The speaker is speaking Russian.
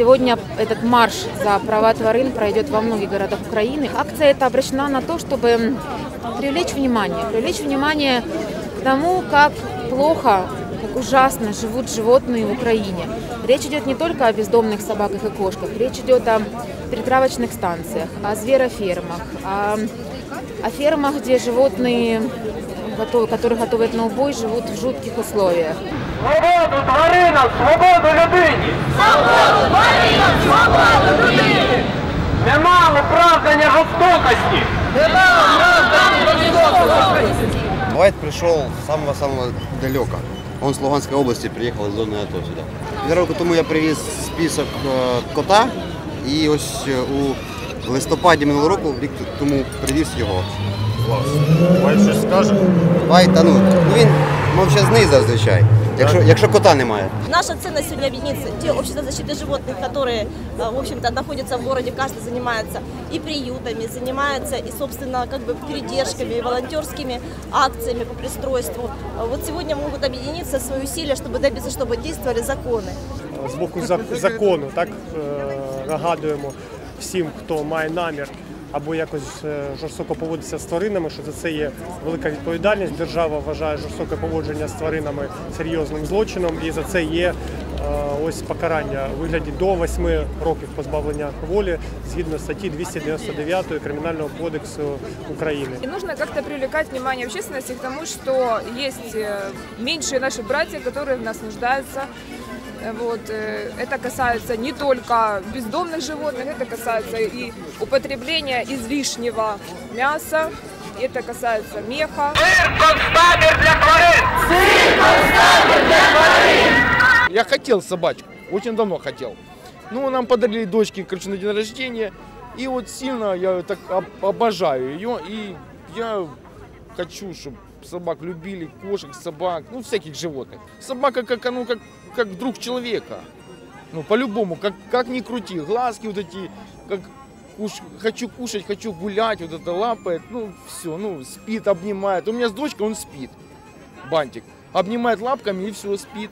Сегодня этот марш за права тварин пройдет во многих городах Украины. Акция эта обращена на то, чтобы привлечь внимание, привлечь внимание к тому, как плохо, как ужасно живут животные в Украине. Речь идет не только о бездомных собаках и кошках, речь идет о перетравочных станциях, о зверофермах, о, о фермах, где животные, которые готовят на убой, живут в жутких условиях. Свободу тваринам, свободу людині! Свободу тваринам, свободу людині! Нема оправдання жорстокості! Вайт пришел с самого-самого далека. Он с Луганской области приехал из зоны АТО сюда. Року тому я привіз список е, кота і ось е, у листопаді минулого року, рік тому привіз його. Клас. Вайт щось скаже? Вайт, та ну, ну він мовчазний зазвичай, якщо, якщо кота немає. Наша ценность сегодня объединится. Те общества защиты животных, которые, э, в общем-то, находятся в городе, каждый занимается и приютами, занимается и, собственно, как бы передержками, и волонтерскими акциями по пристройству. А Вот сегодня могут объединиться в свои усилия, чтобы добиться, чтобы действовали законы. з боку зак- закону, так е, нагадуємо всім, хто має намір або якось е, жорстоко поводитися з тваринами, що за це є велика відповідальність. Держава вважає жорстоке поводження з тваринами серйозним злочином, і за це є е, ось покарання у вигляді до 8 років позбавлення волі згідно статті 299 Кримінального кодексу України. И нужно как-то привлекать внимание общественности тому, что есть э, меньшие наши братья, которые в нас нуждаются. Э, Вот, э, это касается не только бездомных животных, это касается и употребления излишнего мяса, это касается меха. Я хотел собачку, очень давно хотел. Ну, нам подарили дочке, короче, на день рождения. И вот сильно я так об- обожаю ее. И я хочу, чтобы собак любили, кошек, собак, ну, всяких животных. Собака как, ну, как, как друг человека. Ну, по-любому, как, как ни крути. Глазки вот эти, как куш- хочу кушать, хочу гулять, вот это лапает. Ну, все, ну, спит, обнимает. У меня с дочкой он спит, бантик. Обнимает лапками и все, спит.